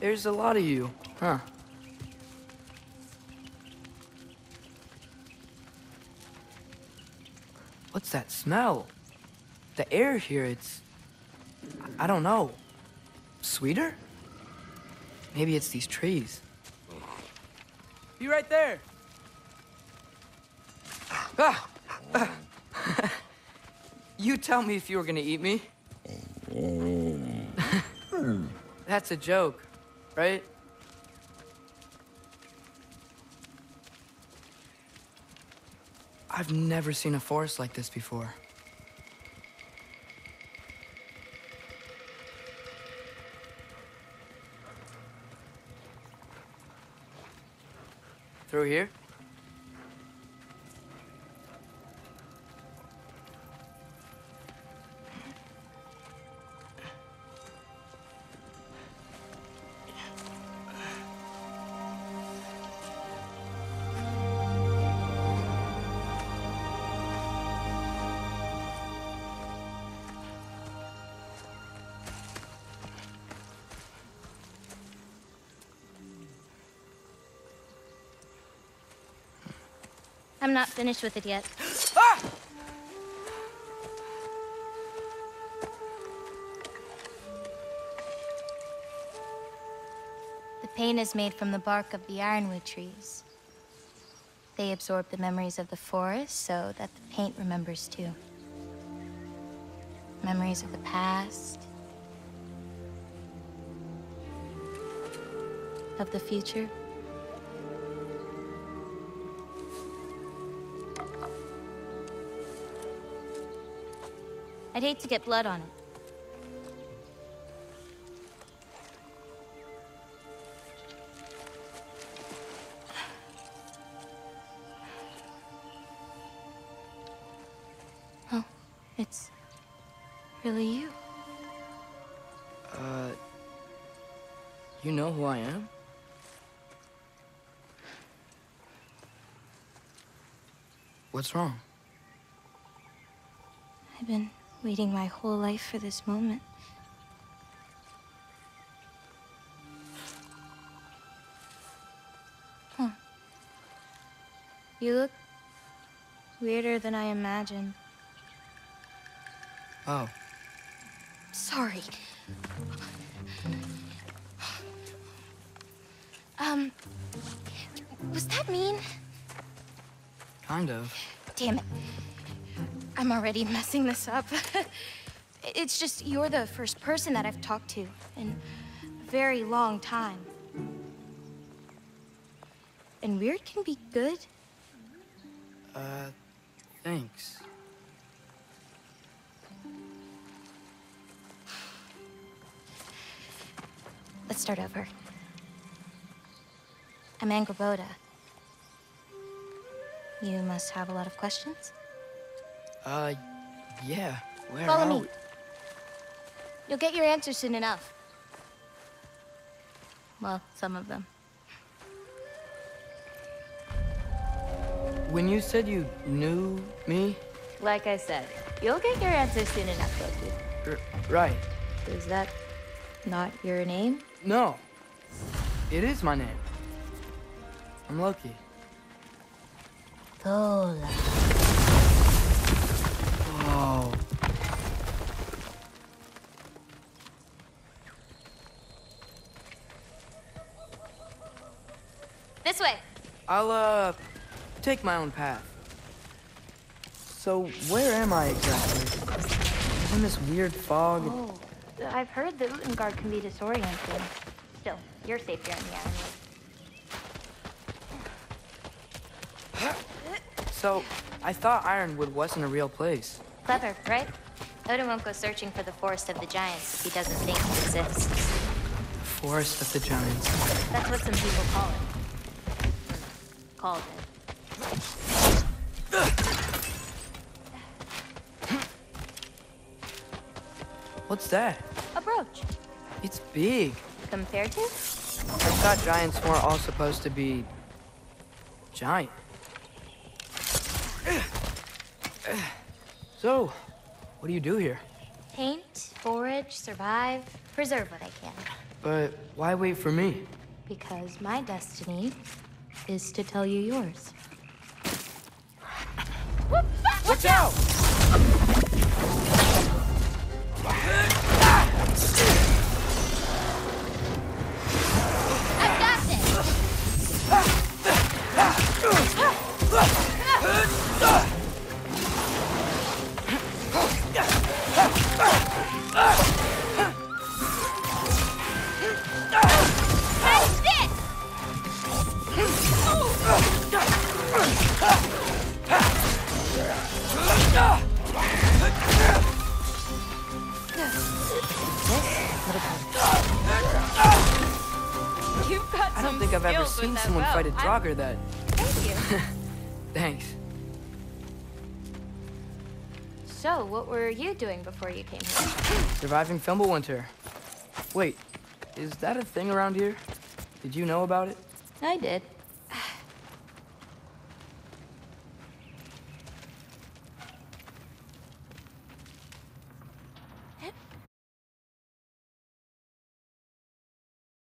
There's a lot of you, huh? What's that smell? The air here, it's... I don't know. Sweeter? Maybe it's these trees. Be right there! Ah! Ah. you tell me if you were gonna eat me. That's a joke, right? I've never seen a forest like this before. Through here? I'm not finished with it yet. The paint is made from the bark of the ironwood trees. They absorb the memories of the forest so that the paint remembers too. Memories of the past. Of the future. I'd hate to get blood on it. Oh, it's really you. Uh... You know who I am? What's wrong? I've been waiting my whole life for this moment. Huh. You look weirder than I imagined. Oh. Sorry. Um, was that mean? Kind of. Damn it. I'm already messing this up. it's just you're the first person that I've talked to in a very long time. And weird can be good. Uh, thanks. Let's start over. I'm Angrboda. You must have a lot of questions? Uh, yeah. Where Follow are me. You'll get your answers soon enough. Well, some of them. When you said you knew me? Like I said, you'll get your answers soon enough, Loki. R right. Is that not your name? No. It is my name. I'm Loki. Lola. Oh. This way. I'll, uh, take my own path. So, where am I exactly? I'm in this weird fog. Oh, I've heard that Utengard can be disorienting. Still, you're safe here in the Ironwood. So, I thought Ironwood wasn't a real place. Clever, right? Odin won't go searching for the Forest of the Giants if he doesn't think it exists. Forest of the Giants. That's what some people call it. Called it. What's that? A brooch. It's big. Compared to? I thought giants weren't all supposed to be... giant. So, what do you do here? Paint, forage, survive. preserve what I can. But why wait for me? Because my destiny is to tell you yours. Watch out! Don't think I've ever seen someone bow. fight a I'm- Draugr that. Thank you. Thanks. So, what were you doing before you came here? Surviving Fimbulwinter. Wait, is that a thing around here? Did you know about it? I did.